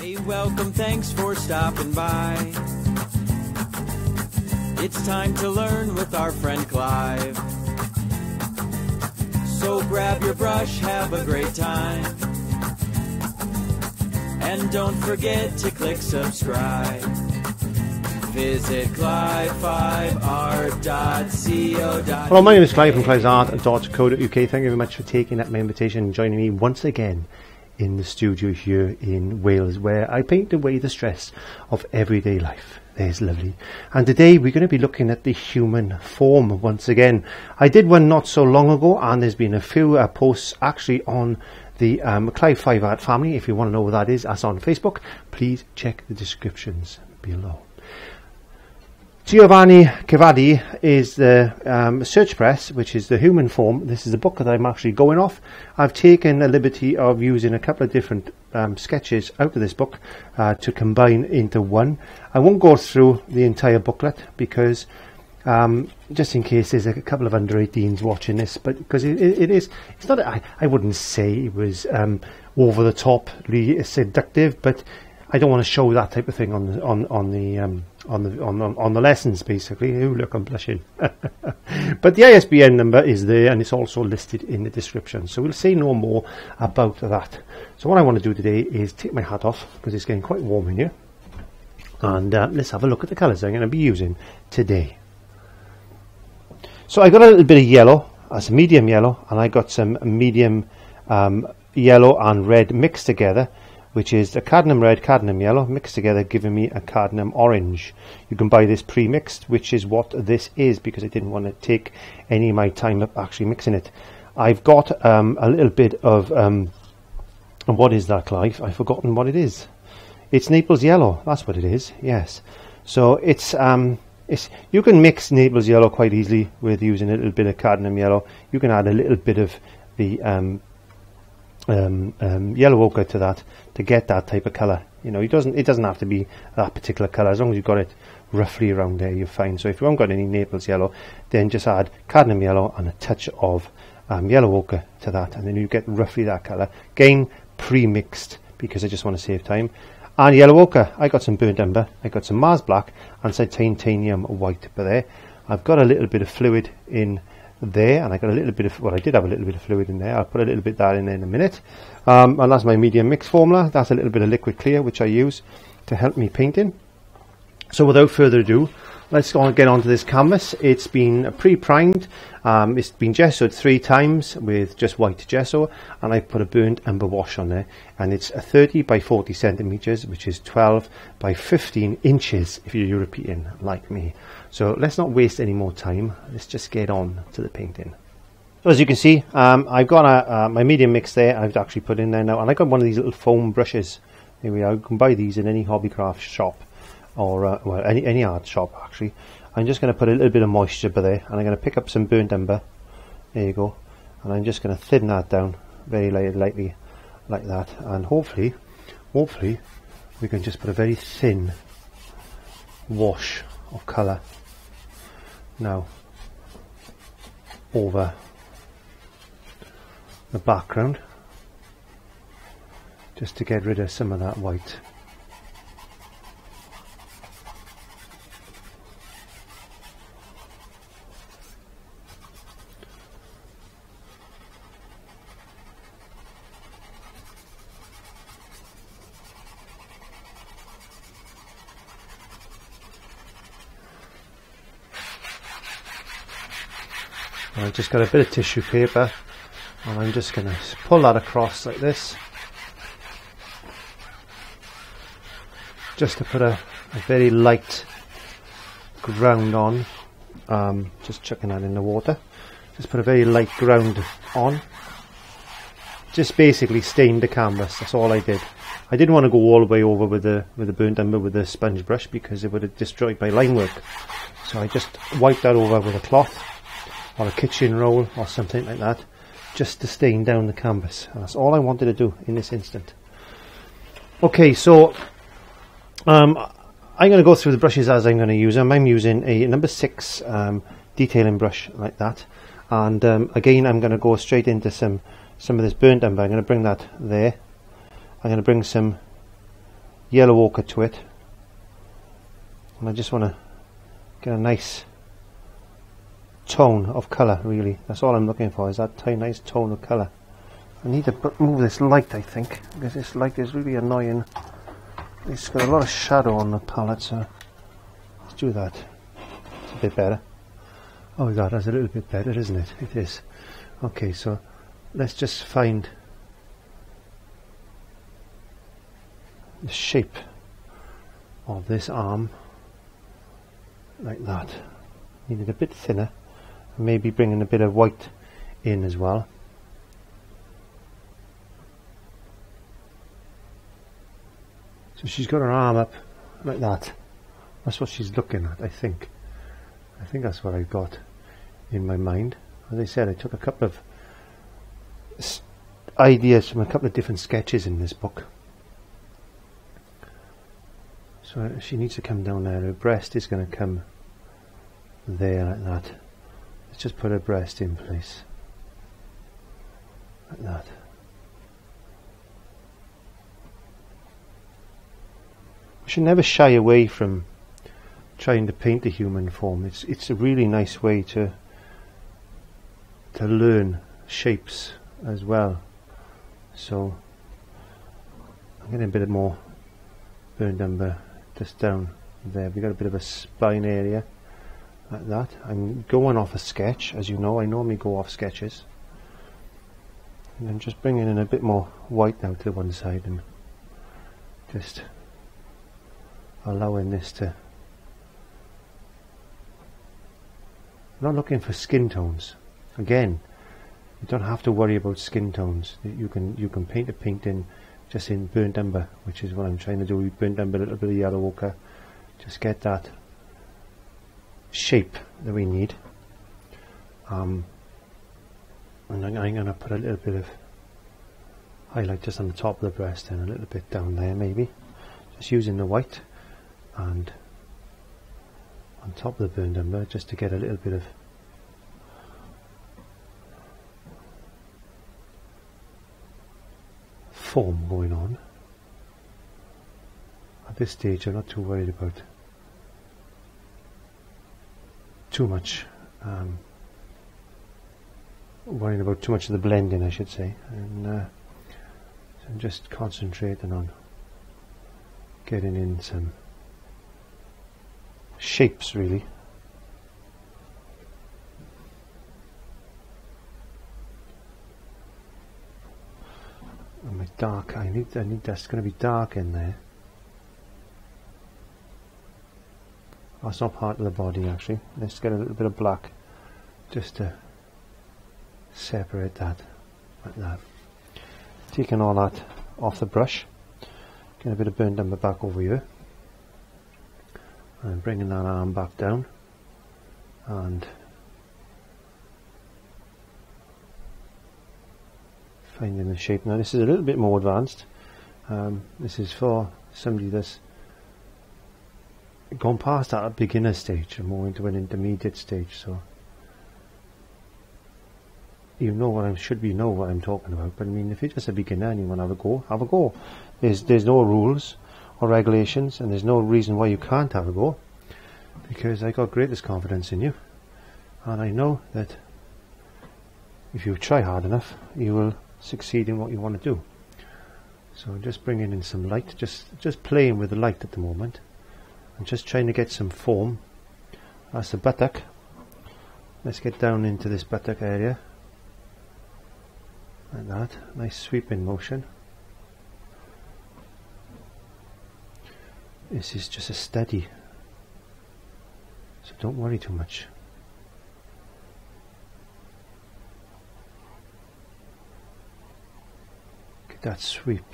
Hey, welcome, thanks for stopping by. It's time to learn with our friend Clive. So grab your brush, have a great time. And don't forget to click subscribe. Visit clive5art.co.uk. Hello, my name is Clive from clive5art.co.uk. Thank you very much for taking up my invitation and joining me once again in the studio here in Wales where I paint away the stress of everyday life. There's lovely. And today we're going to be looking at the human form once again. I did one not so long ago and there's been a few uh, posts actually on the um, Clive 5 Art family. If you want to know what that is, that's on Facebook. Please check the descriptions below. Giovanni Civardi is the um, search press, which is the human form. This is the book that I'm actually going off. I've taken the liberty of using a couple of different um, sketches out of this book uh, to combine into one. I won't go through the entire booklet because um, just in case there's a couple of under 18s watching this, but because it, it, it is, it's not. I, I wouldn't say it was um, over the top, really seductive, but I don't want to show that type of thing on the on on the um, on the on, on, on the lessons basically. Oh look, I'm blushing. but the ISBN number is there, and it's also listed in the description. So we'll say no more about that. So what I want to do today is take my hat off because it's getting quite warm in here, and uh, let's have a look at the colours I'm going to be using today. So I got a little bit of yellow, as medium yellow, and I got some medium um, yellow and red mixed together which is a cadmium red, cadmium yellow mixed together, giving me a cadmium orange. You can buy this pre-mixed, which is what this is, because I didn't want to take any of my time up actually mixing it. I've got um, a little bit of, um, what is that, Clive? I've forgotten what it is. It's Naples yellow, that's what it is, yes. So it's, um, it's, you can mix Naples yellow quite easily with using a little bit of cadmium yellow. You can add a little bit of the um, um, um, yellow ochre to that to get that type of colour. You know, it doesn't it doesn't have to be that particular colour. As long as you've got it roughly around there, you're fine. So if you haven't got any Naples yellow, then just add cadmium yellow and a touch of um, yellow ochre to that, and then you get roughly that colour. Again, pre-mixed because I just want to save time. And yellow ochre, I got some burnt umber, I got some Mars black, and some titanium white. But there, I've got a little bit of fluid in there and I got a little bit of well I did have a little bit of fluid in there. I'll put a little bit that in in a minute. Um, and that's my medium mix formula. That's a little bit of liquid clear which I use to help me painting. So without further ado let's go and get onto this canvas. It's been pre-primed. Um, it's been gessoed three times with just white gesso and I put a burnt umber wash on there. And it's a 30 by 40 centimeters which is 12 by 15 inches if you're European like me so let's not waste any more time. Let's just get on to the painting. So as you can see, um, I've got a, uh, my medium mix there. I've actually put in there now, and I got one of these little foam brushes. Here we are. You can buy these in any hobbycraft shop, or uh, well, any any art shop actually. I'm just going to put a little bit of moisture by there, and I'm going to pick up some burnt umber. There you go, and I'm just going to thin that down very light, lightly, like that, and hopefully, hopefully, we can just put a very thin wash of colour now over the background just to get rid of some of that white. I've just got a bit of tissue paper and I'm just going to pull that across like this. Just to put a, a very light ground on. Um, just chucking that in the water. Just put a very light ground on. Just basically stained the canvas that's all I did. I didn't want to go all the way over with the with the burnt umber with the sponge brush because it would have destroyed my line work. So I just wiped that over with a cloth or a kitchen roll or something like that just to stain down the canvas. And that's all I wanted to do in this instant. Okay so um, I'm going to go through the brushes as I'm going to use them I'm using a number 6 um, detailing brush like that. And um, again I'm going to go straight into some some of this burnt umber I'm going to bring that there. I'm going to bring some yellow ochre to it. And I just want to get a nice tone of colour really. That's all I'm looking for is that nice tone of colour. I need to move this light I think because this light is really annoying. It's got a lot of shadow on the palette so let's do that. It's a bit better. Oh my god, that's a little bit better isn't it? It is. Okay so let's just find the shape of this arm like that. Need it a bit thinner maybe bringing a bit of white in as well. So she's got her arm up like that. That's what she's looking at, I think. I think that's what I've got in my mind. As I said, I took a couple of ideas from a couple of different sketches in this book. So she needs to come down there. Her breast is going to come there like that. Just put her breast in place. Like that. We should never shy away from trying to paint the human form. It's it's a really nice way to to learn shapes as well. So I'm getting a bit of more burnt umber just down there. We've got a bit of a spine area like that. I'm going off a sketch, as you know, I normally go off sketches. And I'm just bringing in a bit more white now to the one side and just allowing this to I'm not looking for skin tones. Again you don't have to worry about skin tones. You can you can paint a painting just in burnt umber which is what I'm trying to do. Burnt umber a little bit of yellow ochre. Just get that shape that we need um, and I'm, I'm going to put a little bit of highlight just on the top of the breast and a little bit down there maybe just using the white and on top of the burnt umber just to get a little bit of form going on. At this stage I'm not too worried about too much um, worrying about too much of the blending I should say and uh, so just concentrating on getting in some shapes really. And my dark, I need, I need that's going to be dark in there. That's not part of the body actually. Let's get a little bit of black just to separate that like that. Taking all that off the brush. Get a bit of burnt umber back over here and bringing that arm back down and finding the shape now this is a little bit more advanced um, this is for somebody that's gone past that beginner stage and more into an intermediate stage so you know what I should be know what I'm talking about. But I mean if you're just a beginner and you want to have a go have a go. There's there's no rules or regulations and there's no reason why you can't have a go because I got greatest confidence in you. And I know that if you try hard enough you will succeed in what you want to do. So just bringing in some light just just playing with the light at the moment I'm just trying to get some form that's the buttock let's get down into this buttock area like that nice sweeping motion This is just a steady. So don't worry too much. Get that sweep.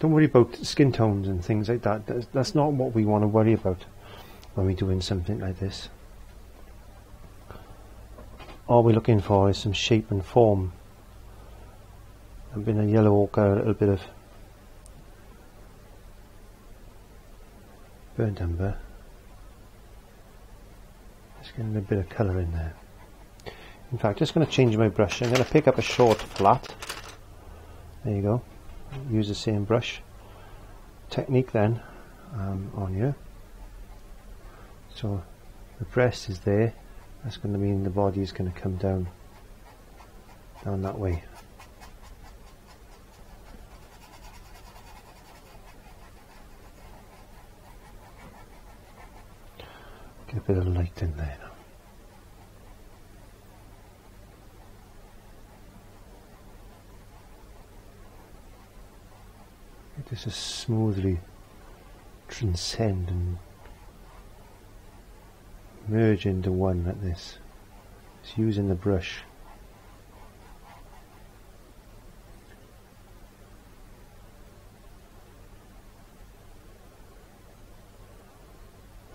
Don't worry about skin tones and things like that. That's, that's not what we want to worry about when we're doing something like this all we're looking for is some shape and form. I've been a yellow ochre, a little bit of burnt umber. Just getting a bit of colour in there. In fact, just going to change my brush. I'm going to pick up a short flat. There you go. Use the same brush. Technique then um, on here. So the breast is there. That's going to mean the body is going to come down down that way. Get a bit of light in there this just smoothly transcend and merge into one like this. Just using the brush.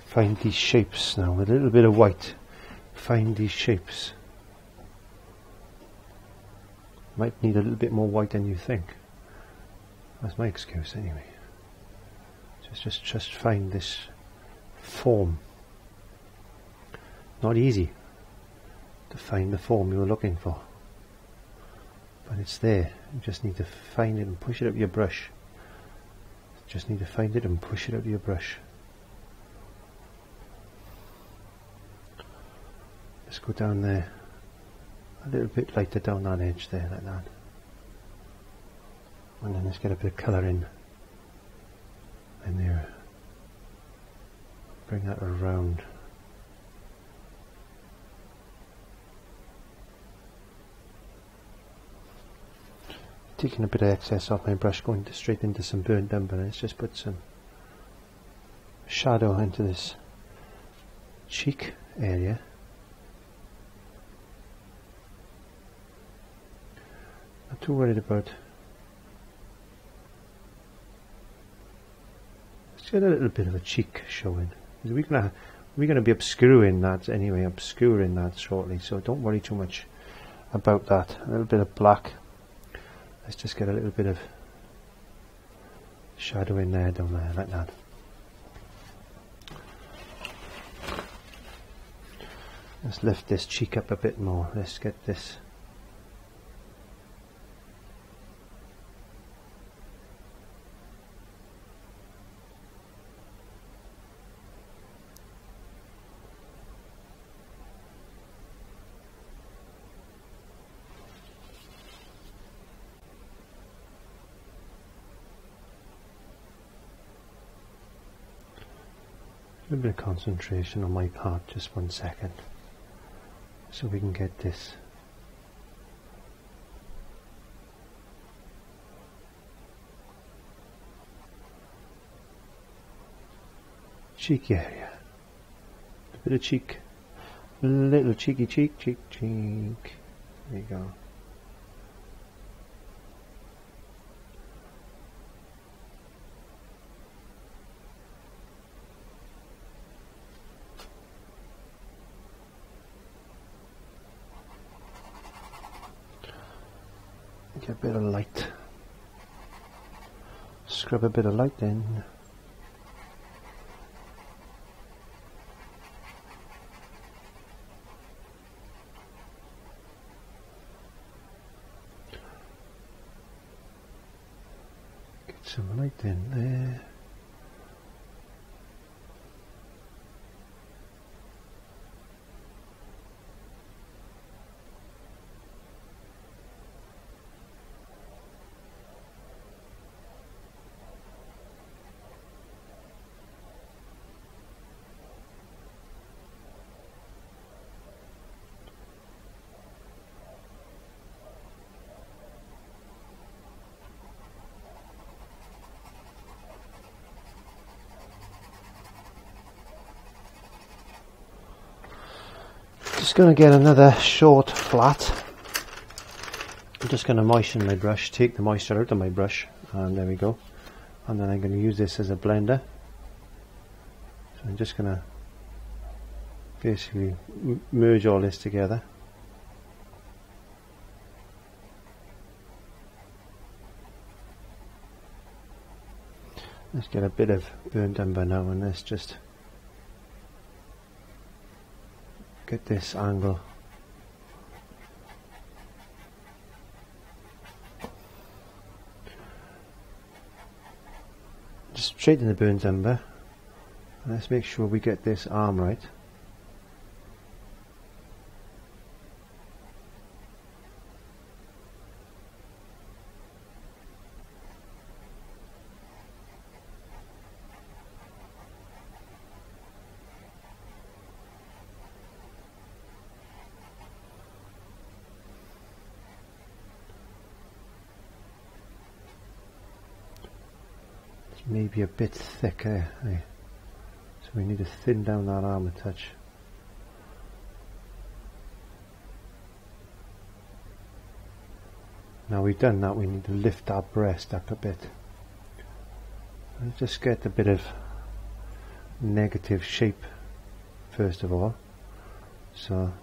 Find these shapes now with a little bit of white. Find these shapes. Might need a little bit more white than you think. That's my excuse anyway. Just just just find this form. Not easy to find the form you were looking for. But it's there. You just need to find it and push it up your brush. Just need to find it and push it up your brush. Let's go down there a little bit lighter down that edge there like that and then let's get a bit of colour in. In there. Bring that around. Taking a bit of excess off my brush going straight into some burnt umber let's just put some shadow into this cheek area. Not too worried about. Let's get a little bit of a cheek showing. We're gonna we're gonna be obscuring that anyway, obscuring that shortly. So don't worry too much about that. A little bit of black. Let's just get a little bit of shadow in there, down there, like that. Let's lift this cheek up a bit more. Let's get this little bit of concentration on my part, just one second, so we can get this. Cheek area, a bit of cheek, little cheeky cheek, cheek, cheek. There you go. Get a bit of light. Scrub a bit of light in. Get some light in there. Just going to get another short flat. I'm just going to moisten my brush, take the moisture out of my brush, and there we go. And then I'm going to use this as a blender. So I'm just going to basically merge all this together. Let's get a bit of burnt umber now and let's just at this angle. Just straighten the burnt umber. Let's make sure we get this arm right. Bit thicker eh? so we need to thin down that arm a touch. Now we've done that we need to lift our breast up a bit. Let's just get a bit of negative shape first of all. So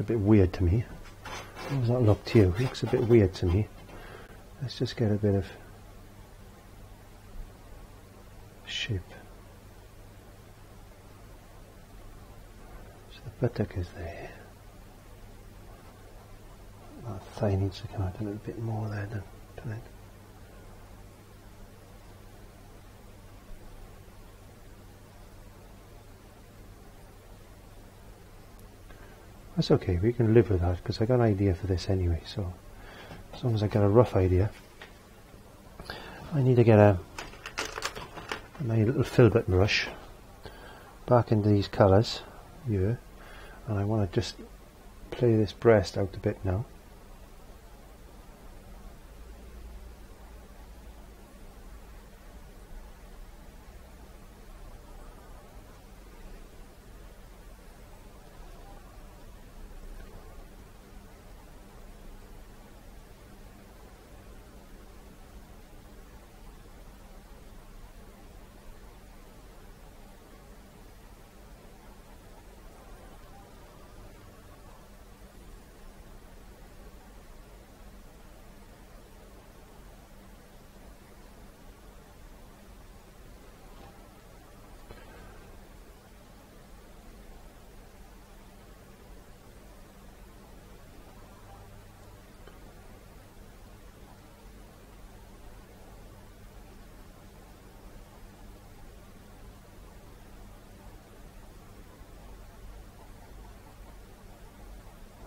a bit weird to me. How does that look to you? It looks a bit weird to me. Let's just get a bit of shape. So the buttock is there. That thigh needs to come out a little bit more there than That's okay, we can live with that because I got an idea for this anyway, so as long as I get a rough idea. I need to get a my little filbert brush back into these colours here and I want to just play this breast out a bit now.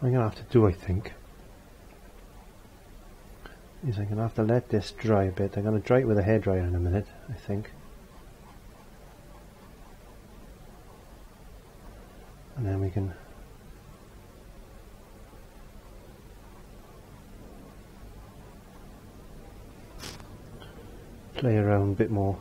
I'm going to have to do, I think, is I'm going to have to let this dry a bit. I'm going to dry it with a hairdryer in a minute, I think. And then we can play around a bit more.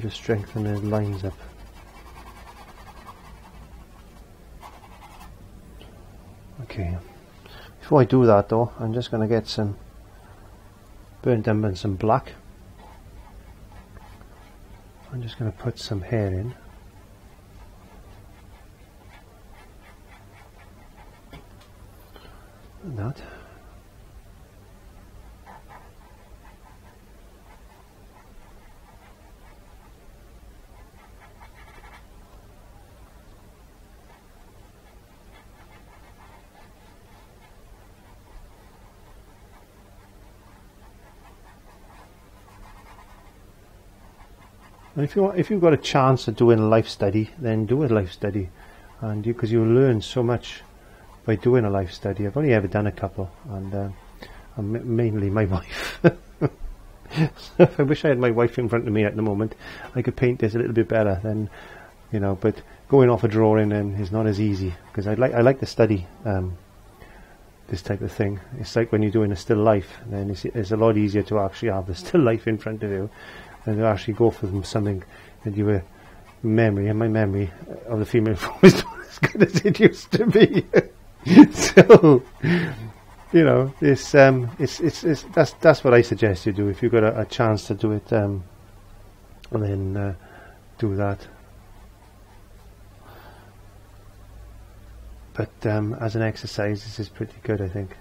just strengthen the lines up. Okay, before I do that though, I'm just going to get some burnt umber and some black. I'm just going to put some hair in. That. And if you if you've got a chance of doing life study, then do a life study, and because you, will learn so much by doing a life study. I've only ever done a couple, and uh, mainly my wife. I wish I had my wife in front of me at the moment. I could paint this a little bit better. Then, you know, but going off a drawing then is not as easy because I like I like to study um, this type of thing. It's like when you're doing a still life, then it's, it's a lot easier to actually have the still life in front of you and you actually go for something that you were memory and my memory of the female form is not as good as it used to be. so you know, it's um, it's, it's it's that's that's what I suggest you do if you've got a, a chance to do it. Um, then uh, do that. But um, as an exercise, this is pretty good, I think.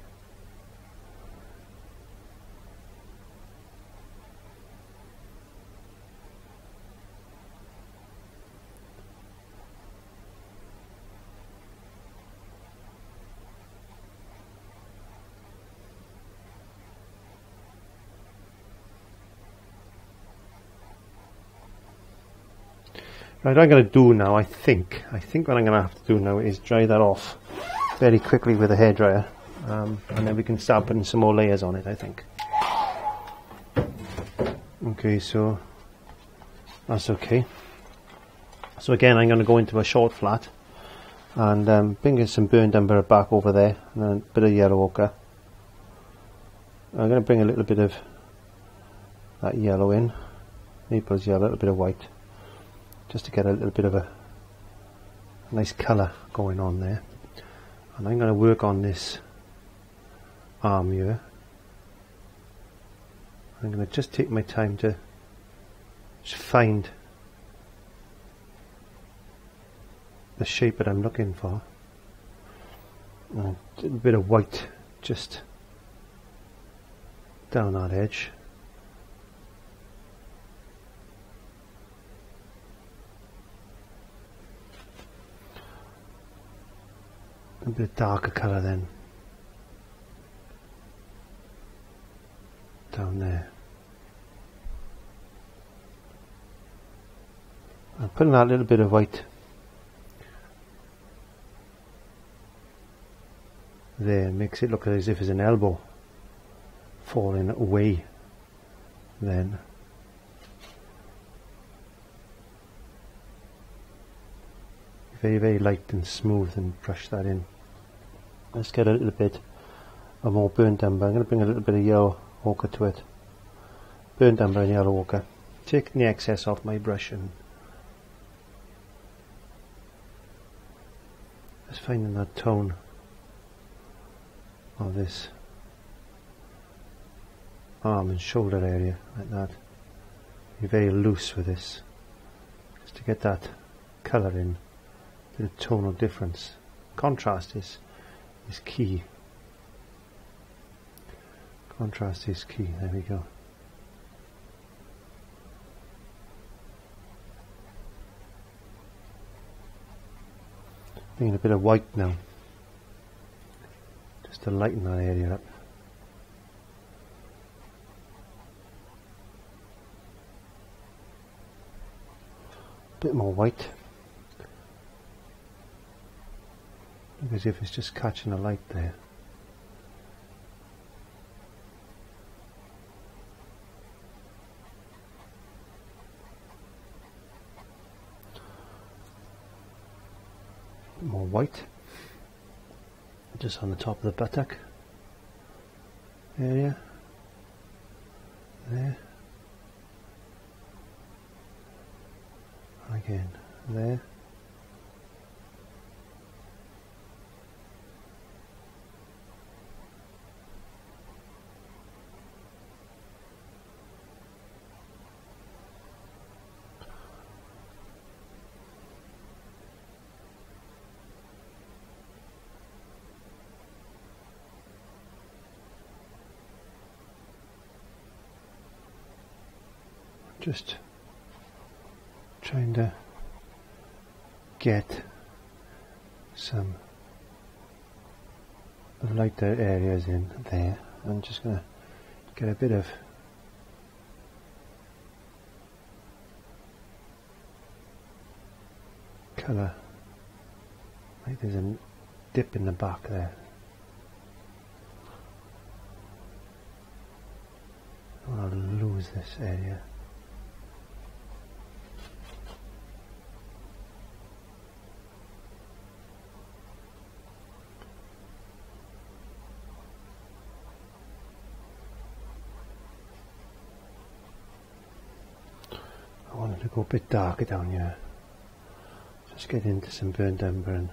Right, what I'm going to do now, I think, I think what I'm going to have to do now is dry that off very quickly with a hairdryer. Um, and then we can start putting some more layers on it, I think. Okay, so that's okay. So again, I'm going to go into a short flat and um, bring some burnt umber back over there and a bit of yellow ochre. I'm going to bring a little bit of that yellow in, Naples yellow, a little bit of white just to get a little bit of a nice colour going on there. And I'm going to work on this arm here. I'm going to just take my time to find the shape that I'm looking for. And a bit of white just down that edge a bit darker colour then. Down there. I'm putting that little bit of white there. Makes it look as if it's an elbow falling away then. Very very light and smooth and brush that in Let's get a little bit of more burnt umber. I'm going to bring a little bit of yellow ochre to it. Burnt umber and yellow ochre. Taking the excess off my brush and just finding that tone of this arm and shoulder area like that. Be very loose with this just to get that colour in, the tonal difference. Contrast is is key. Contrast is key. There we go. Bringing a bit of white now, just to lighten that area up. A bit more white. As if it's just catching a light there. more white. Just on the top of the buttock. Area. There. Again. There just trying to get some lighter areas in there. I'm just going to get a bit of colour. Like there's a dip in the back there. I want to lose this area going to go a bit darker down here. Just get into some burnt umber and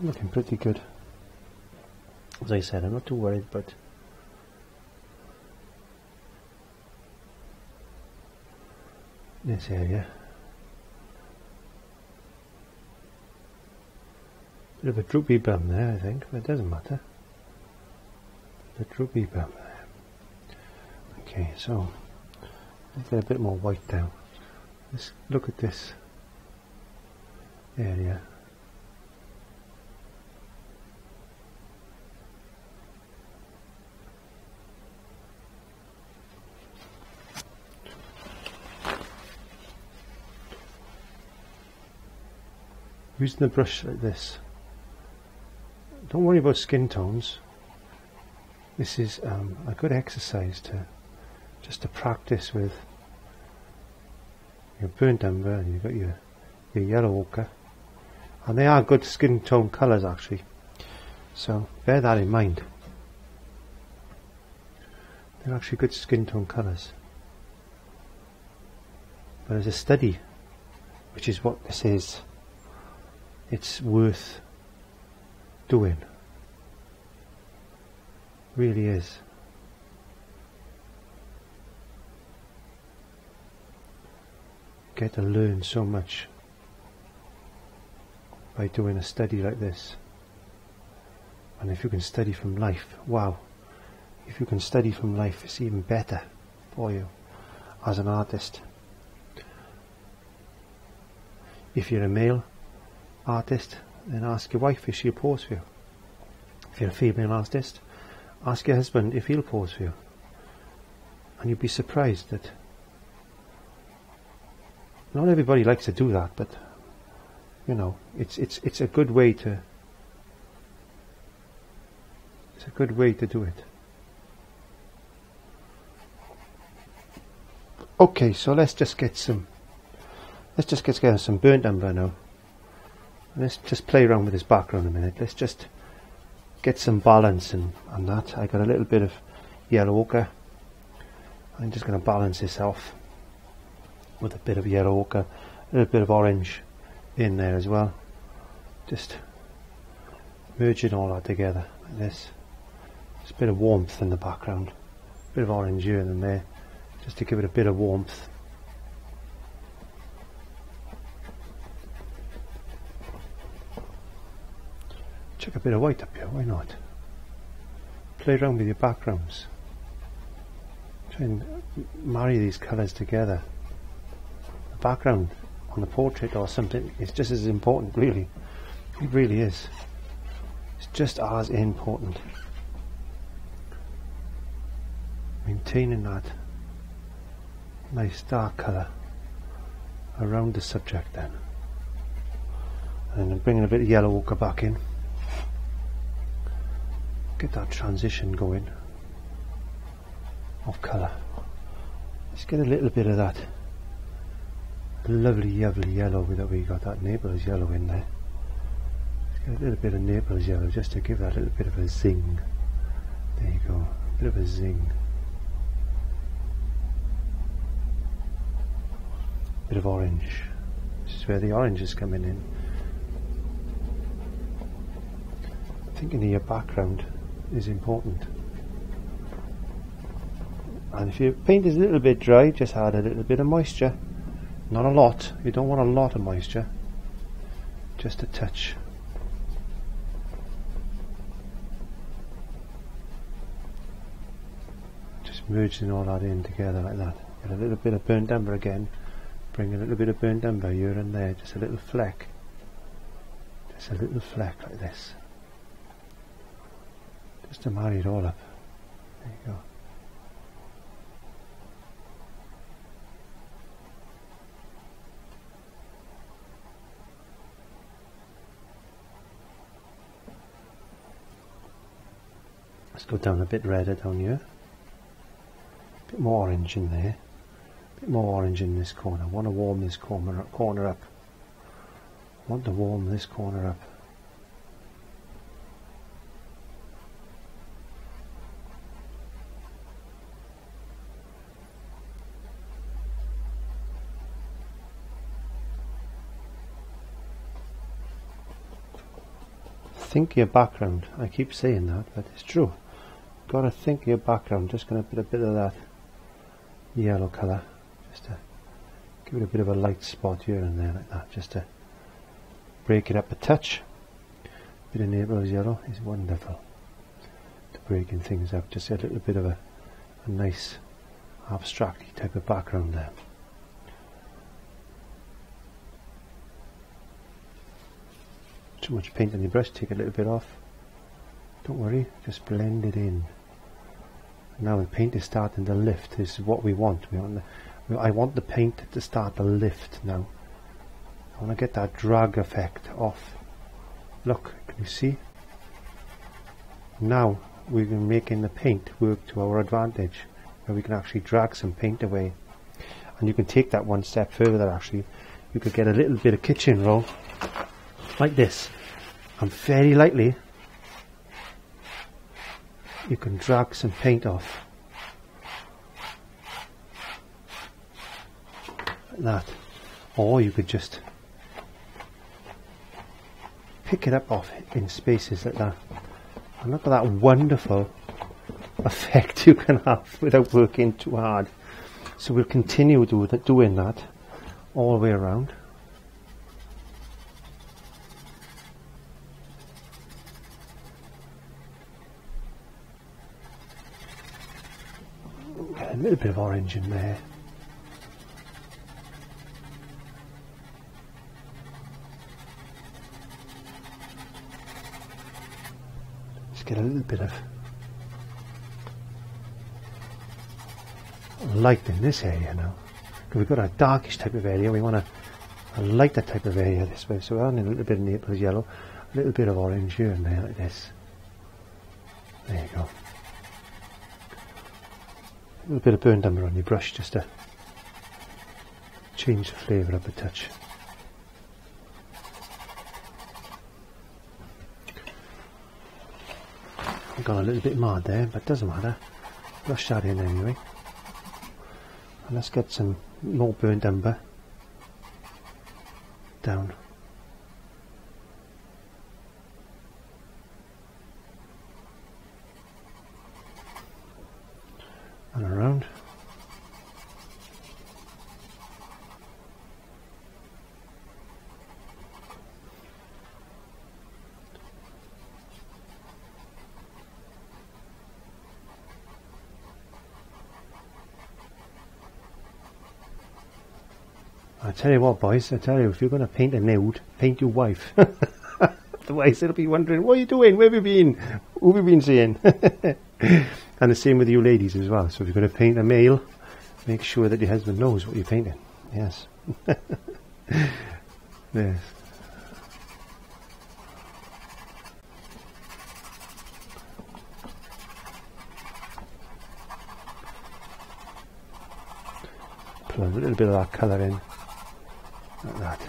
looking pretty good. As I said, I'm not too worried, but this area. Bit of a droopy bum there, I think, but it doesn't matter. The droopy bum there. Okay, so let's get a bit more white down. Let's look at this area. Using the brush like this. Don't worry about skin tones. This is um, a good exercise to just to practice with your burnt umber and you've got your, your yellow ochre. And they are good skin tone colours actually. So bear that in mind. They're actually good skin tone colours. But as a study, which is what this is, it's worth doing. Really is. Get to learn so much by doing a study like this. And if you can study from life, wow. If you can study from life, it's even better for you as an artist. If you're a male, artist, then ask your wife if she'll pose for you. If you're a female artist, ask your husband if he'll pose for you. And you'd be surprised that not everybody likes to do that, but you know, it's it's it's a good way to it's a good way to do it. Okay, so let's just get some let's just get some burnt umber now. Let's just play around with this background a minute. Let's just get some balance and on that. I got a little bit of yellow ochre. I'm just going to balance this off with a bit of yellow ochre, a little bit of orange in there as well. Just merging all that together like this. Just a bit of warmth in the background, a bit of orange here and there, just to give it a bit of warmth Chuck a bit of white up here, why not? Play around with your backgrounds. Try and marry these colours together. The background on the portrait or something is just as important, really. It really is. It's just as important. Maintaining that nice dark colour around the subject then. And bringing a bit of yellow ochre back in get that transition going of colour. Let's get a little bit of that lovely, lovely yellow that we got, that Naples yellow in there. Let's get a little bit of Naples yellow just to give that a little bit of a zing. There you go, a bit of a zing. Bit of orange. This is where the orange is coming in. Thinking of your background is important. And if your paint is a little bit dry, just add a little bit of moisture. Not a lot. You don't want a lot of moisture. Just a touch. Just merging all that in together like that. Get a little bit of burnt umber again. Bring a little bit of burnt umber here and there. Just a little fleck. Just a little fleck like this just to marry it all up. There you go. Let's go down a bit redder down here. A bit more orange in there. A bit more orange in this corner. I want to warm this corner, up. I want to warm this corner up. Think your background. I keep saying that, but it's true. Got to think your background. Just going to put a bit of that yellow colour, just to give it a bit of a light spot here and there like that, just to break it up a touch. Bit of Naples yellow is wonderful to breaking things up. Just a little bit of a, a nice abstract type of background there. Too much paint on your brush, take a little bit off. Don't worry, just blend it in. Now the paint is starting to lift. This is what we want. We want the, I want the paint to start to lift now. I want to get that drag effect off. Look, can you see? Now been making the paint work to our advantage, where we can actually drag some paint away. And you can take that one step further actually. You could get a little bit of kitchen roll like this. And very lightly you can drag some paint off. Like that. Or you could just pick it up off in spaces like that. And look at that wonderful effect you can have without working too hard. So we'll continue doing that all the way around a little bit of orange in there. Just get a little bit of light in this area now. We've got a darkish type of area, we want a, a that type of area this way. So we're adding a little bit of Naples yellow, a little bit of orange here and there like this. There you go a bit of burnt umber on your brush just to change the flavour up a touch. I've gone a little bit mad there, but doesn't matter. Brush that in anyway. And let's get some more burnt umber down I tell you what, boys, I tell you, if you're going to paint a nude, paint your wife. Otherwise, they'll be wondering, what are you doing? Where have you been? Who have you been seeing? and the same with you ladies as well. So if you're going to paint a male, make sure that your husband knows what you're painting. Yes. yes. Put a little bit of that colour in like that.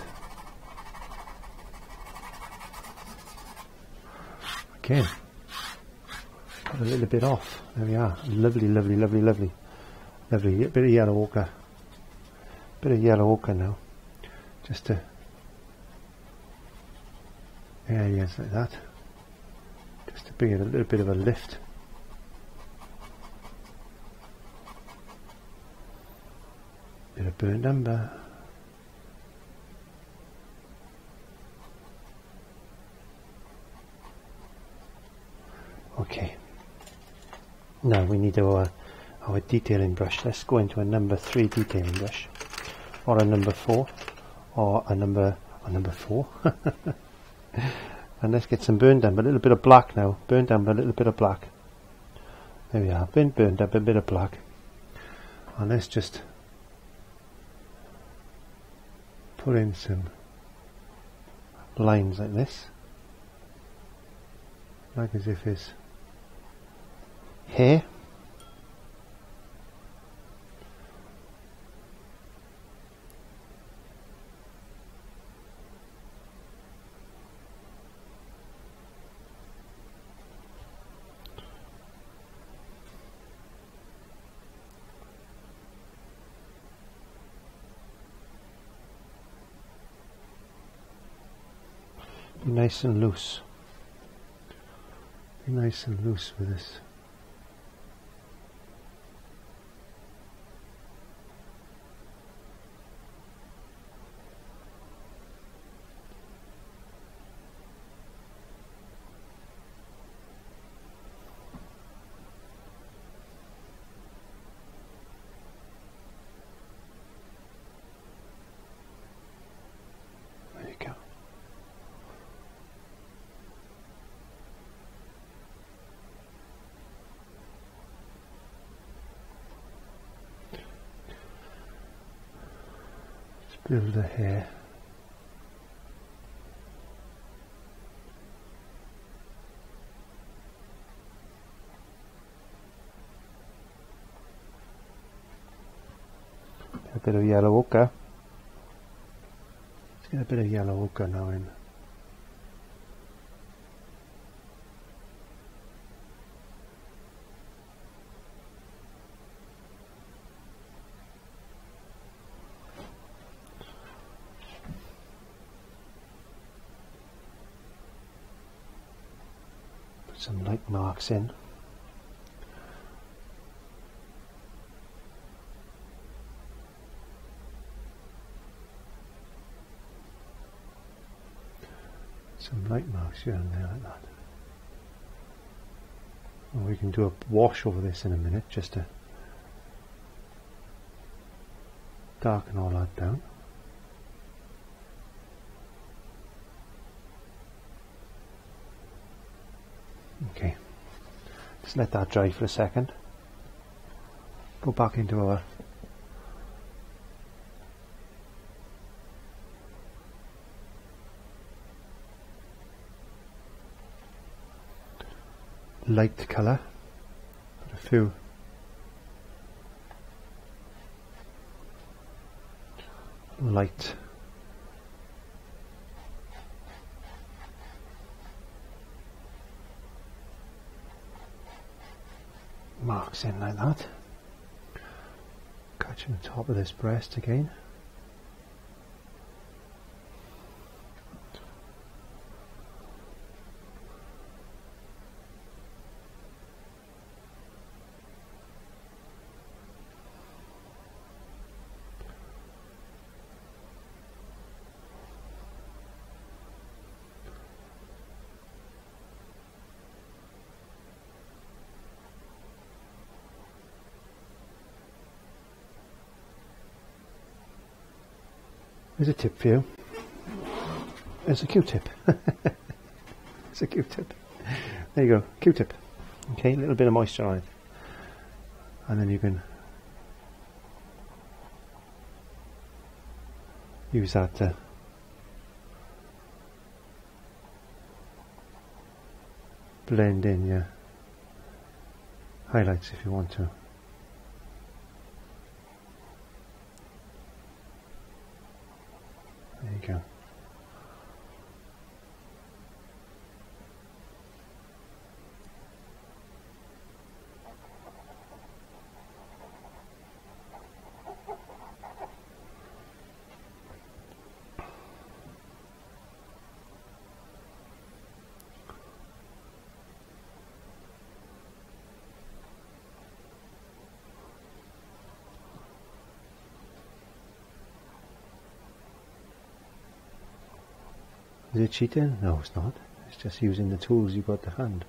Again, put a little bit off. There we are. Lovely, lovely, lovely, lovely. Lovely. A bit of yellow ochre. Bit of yellow ochre now. Just to areas like that. Just to bring it a little bit of a lift. Bit of burnt umber. Okay. Now we need our, our detailing brush. Let's go into a number 3 detailing brush. Or a number 4. Or a number, a number 4. and let's get some burnt umber. A little bit of black now. Burnt umber, a little bit of black. There we are. Been burnt umber, a bit of black. And let's just put in some lines like this. Like as if it's here. Be nice and loose. Be nice and loose with this. Let's build a. A bit of yellow ochre. Let's get a bit of yellow ochre now in. Some light marks in. some light marks here and there like that. And we can do a wash over this in a minute just to darken all that down. Okay, just let that dry for a second. Go back into our light colour. Put a few light marks in like that. Catching the top of this breast again. There's a tip for you. There's a Q-tip. it's a Q-tip. There you go, Q-tip. Okay, a little bit of moisture on it. And then you can use that to blend in your highlights if you want to. There you cheating? No, it's not. It's just using the tools you've got to hand.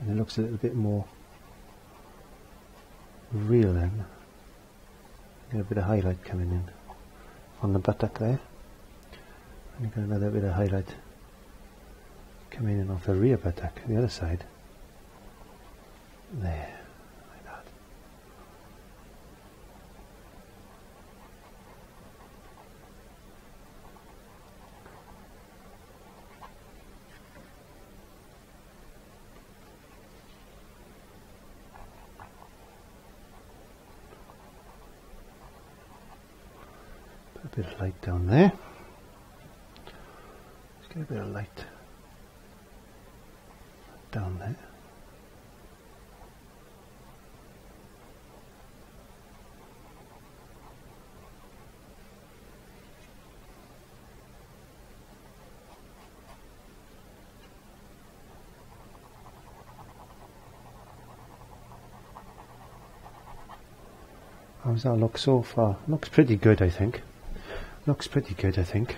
And it looks a little bit more real then. Get a bit of highlight coming in on the buttock there. And you've got another bit of highlight coming in off the rear buttock, the other side. There, bit of light down there. Let's get a bit of light down there. How's that look so far? Looks pretty good, I think. Looks pretty good, I think.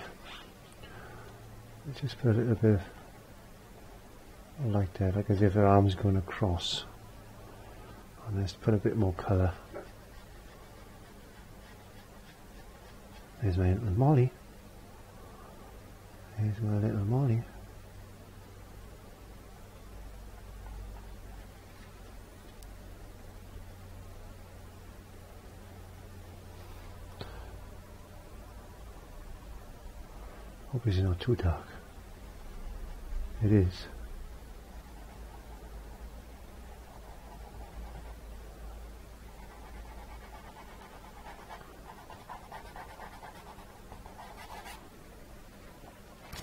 Just put a little bit of light there, like as if her arm's going across. And let's put a bit more colour. There's my little Molly. There's my little Molly. Hope it's not too dark. It is.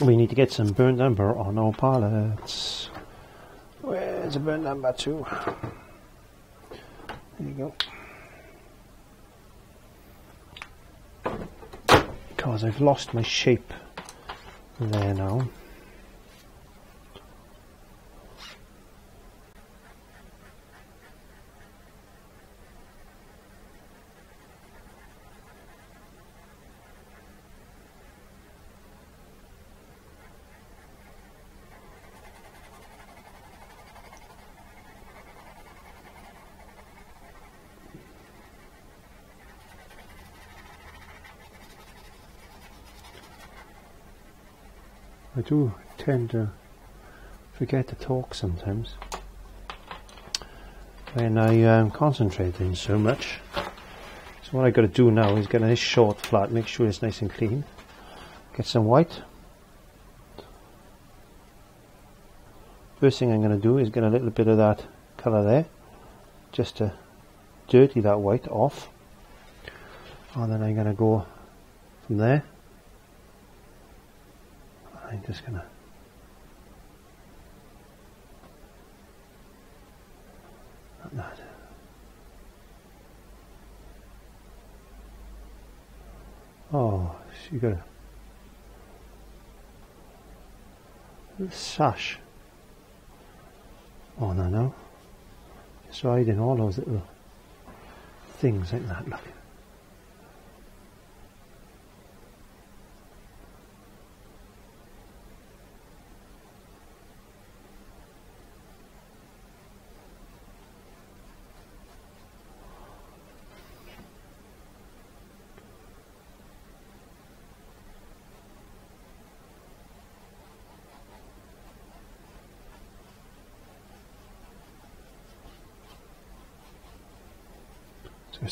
We need to get some burnt umber on our pallets. Where's the burnt umber too? There you go. Because I've lost my shape there now. Do tend to forget to talk sometimes when I am um, concentrating so much. So what I got to do now is get a nice short flat, make sure it's nice and clean. Get some white. First thing I'm going to do is get a little bit of that colour there, just to dirty that white off. And then I'm going to go from there Just gonna not Oh, she got a sash. Oh no no. It's riding all those little things like that, look.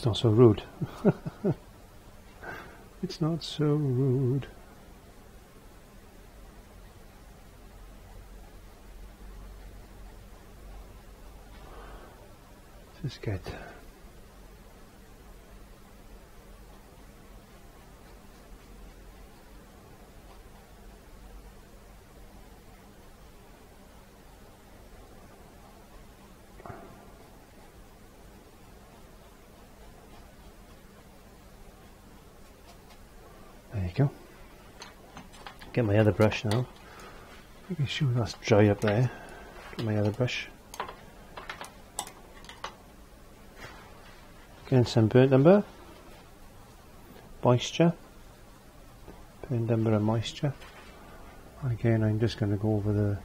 It's not so rude. it's not so rude. Just get you go. Get my other brush now. Make sure that's dry up there. Get my other brush. Getting some burnt umber. Moisture. Burnt umber and moisture. Again, I'm just going to go over the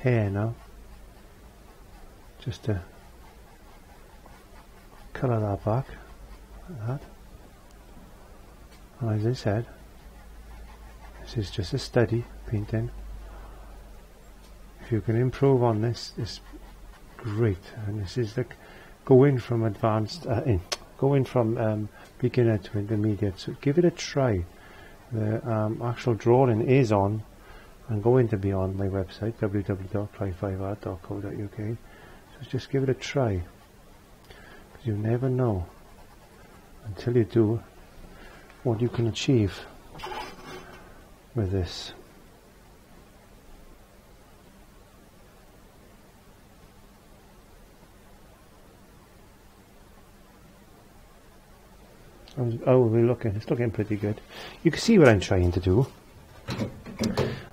hair now. Just to colour that back. Like that. Well, as I said, is just a steady painting. If you can improve on this, it's great. And this is like going from advanced, uh, in, going from um, beginner to intermediate. So give it a try. The um, actual drawing is on and going to be on my website www.clive5art.co.uk. So just give it a try. Because you never know until you do what you can achieve with this. Oh, we're looking, it's looking pretty good. You can see what I'm trying to do.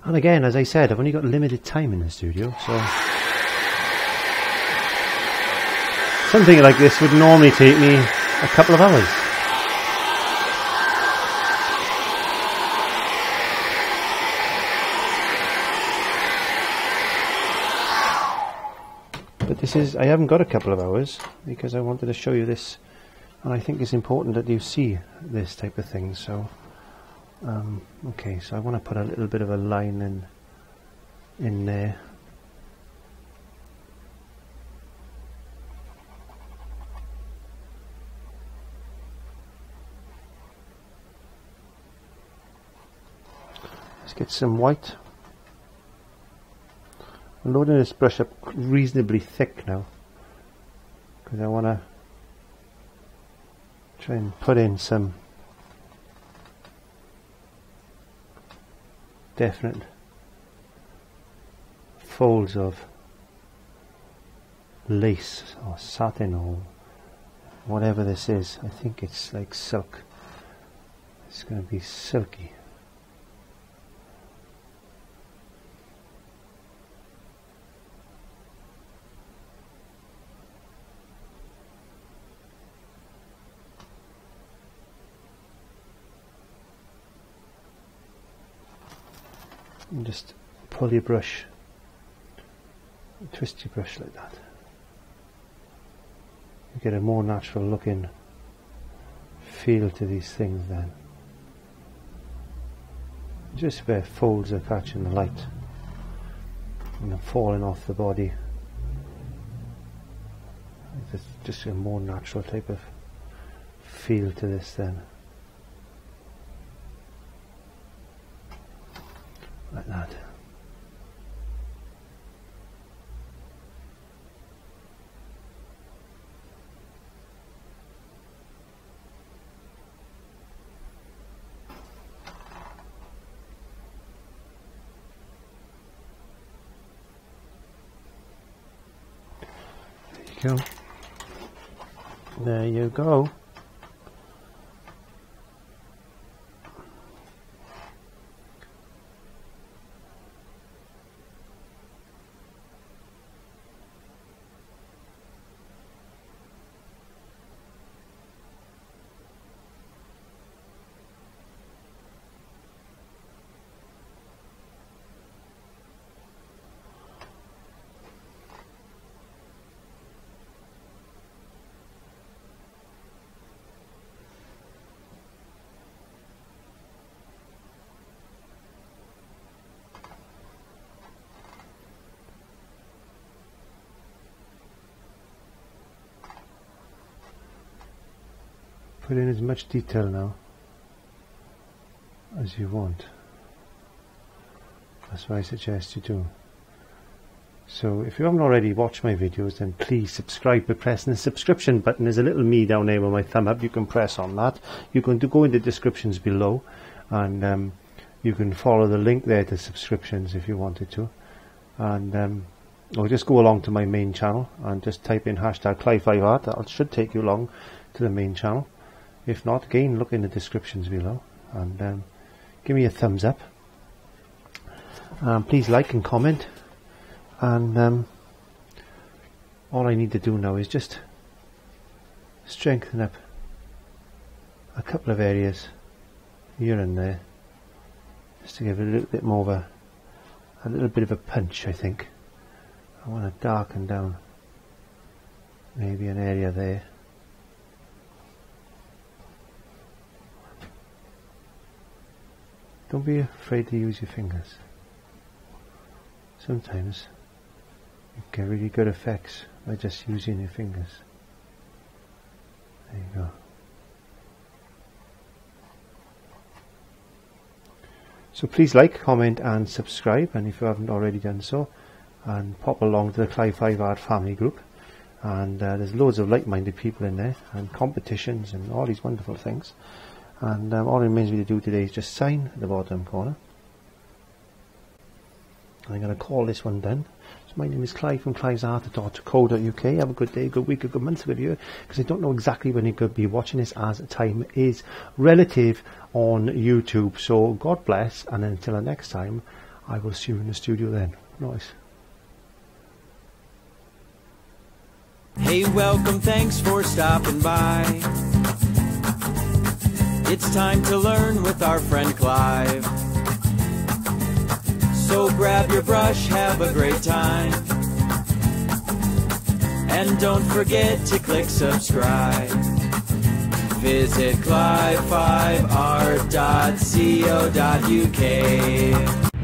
And again, as I said, I've only got limited time in the studio, so something like this would normally take me a couple of hours. Is, I haven't got a couple of hours because I wanted to show you this and I think it's important that you see this type of thing so um, okay so I want to put a little bit of a line in in there. Let's get some white I'm loading this brush up reasonably thick now because I want to try and put in some definite folds of lace or satin or whatever this is. I think it's like silk. It's going to be silky. And just pull your brush, twist your brush like that. You get a more natural looking feel to these things then. Just where folds are catching the light and falling off the body. It's just a more natural type of feel to this then. like that. There you go. There you go. Put in as much detail now as you want. That's what I suggest you do. So if you haven't already watched my videos then please subscribe by pressing the subscription button. There's a little me down there with my thumb up. You can press on that. You can go in the descriptions below and um, you can follow the link there to subscriptions if you wanted to. And um, or just go along to my main channel and just type in hashtag Clive5art. That should take you along to the main channel. If not, again, look in the descriptions below and um, give me a thumbs up. Um, please like and comment. And um, all I need to do now is just strengthen up a couple of areas here and there just to give it a little bit more of a, a little bit of a punch I think. I want to darken down maybe an area there Don't be afraid to use your fingers. Sometimes you get really good effects by just using your fingers. There you go. So please like, comment and subscribe and if you haven't already done so and pop along to the Clive 5 Art family group and uh, there's loads of like-minded people in there and competitions and all these wonderful things and um, all it remains me to do today is just sign the bottom corner. I'm going to call this one done. So my name is Clive from clive5art.co.uk have a good day, good week, a good month, a good year because I don't know exactly when you could be watching this as time is relative on YouTube. So God bless and until the next time I will see you in the studio then. Nice. Hey welcome. Thanks for stopping by It's time to learn with our friend Clive. So grab your brush, have a great time. And don't forget to click subscribe. Visit clive5art.co.uk.